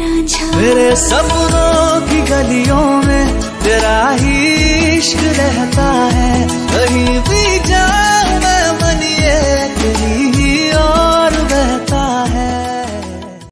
मेरे सपनों